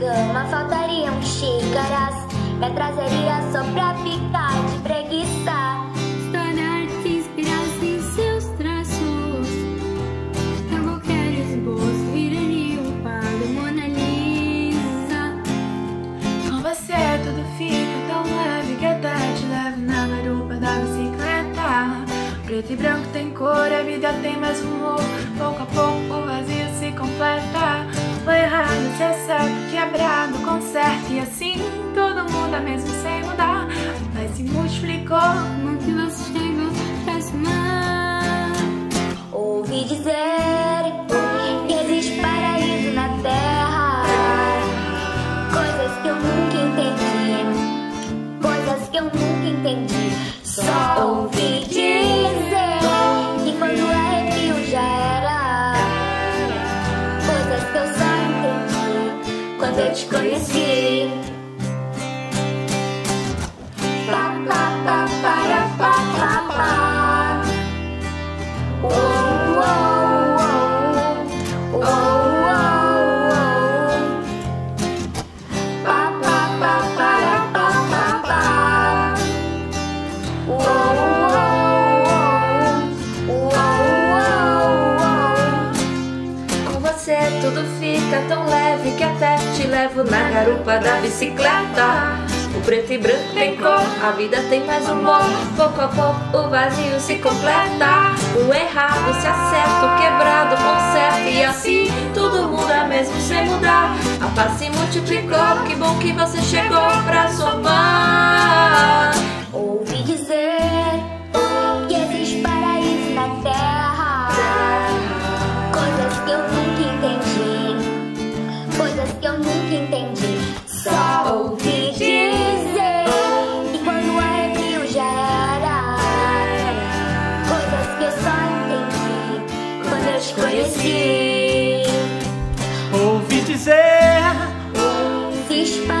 cama faltariam xícaras. Me trazeria só pra ficar de preguiça. Estourar-te inspirasse em seus traços. Pra qualquer esboço viraria um quadro Mona Lisa. Com você é tudo fica tão leve Que a tarde leve na garupa da bicicleta. Preto e branco tem cor, a vida tem mais humor. Se. Como que você chegou pra somar? Ouvi dizer que existe paraíso na terra. Coisas que eu nunca entendi. Coisas que eu nunca entendi. Só ouvi dizer que quando arrepio já era. Coisas que eu só entendi quando eu te conheci. Tudo fica tão leve que até te levo na garupa da bicicleta. O preto e branco tem cor, a vida tem mais humor. Pouco a pouco o vazio se completa. O errado se acerta, o quebrado conserta. E assim tudo muda mesmo sem mudar. A paz se multiplicou, que bom que você chegou pra somar. Que eu só entendi quando eu te conheci. Ouvi dizer Existe paraíso